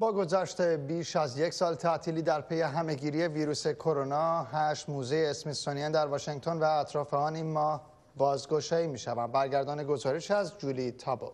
با گذشت بیش از یک سال تعطیلی در پی همهگیری ویروس کرونا هشت موزه اسمیسونیان در واشنگتن و اطراف آن این ماه بازگشایی می شوند برگردان گزارش از جولی تابو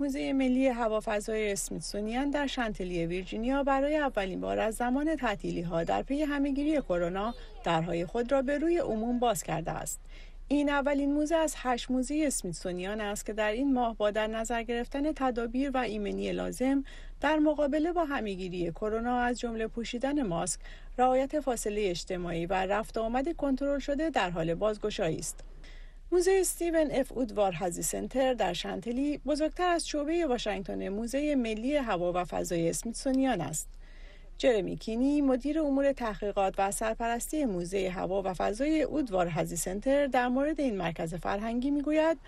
موزه ملی هوافضای اسمیتسونیان در شانتلی ویرجینیا برای اولین بار از زمان تعطیلی ها در پی همهگیری کرونا درهای خود را به روی عموم باز کرده است. این اولین موزه از هشت موزه اسمیتسونیان است که در این ماه با در نظر گرفتن تدابیر و ایمنی لازم در مقابله با همهگیری کرونا از جمله پوشیدن ماسک، رعایت فاصله اجتماعی و رفت آمد کنترل شده در حال بازگشایی است. موزه استیون اف اودوار هزی سنتر در شنتلی بزرگتر از شعبه واشنگتن موزه ملی هوا و فضای اسمیتسونیان است. جرمی کینی مدیر امور تحقیقات و سرپرستی موزه هوا و فضای اودوار هزی سنتر در مورد این مرکز فرهنگی می‌گوید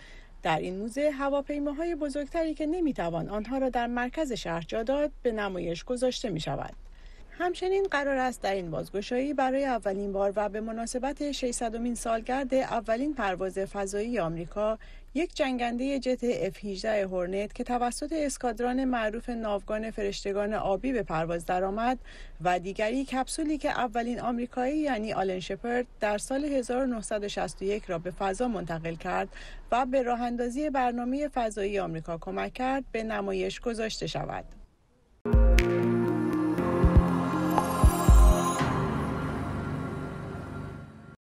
در این موزه هواپیماهای بزرگتری که نمی‌توان آنها را در مرکز شهر جا داد به نمایش گذاشته می شود. همچنین قرار است در این بازگشایی برای اولین بار و به مناسبت 600 سالگرد اولین پرواز فضایی آمریکا یک جنگنده جت F-18 هورنت که توسط اسکادران معروف ناوگان فرشتگان آبی به پرواز درآمد و دیگری کپسولی که اولین آمریکایی یعنی آلن شپرد در سال 1961 را به فضا منتقل کرد و به راه اندازی برنامه فضایی آمریکا کمک کرد به نمایش گذاشته شود.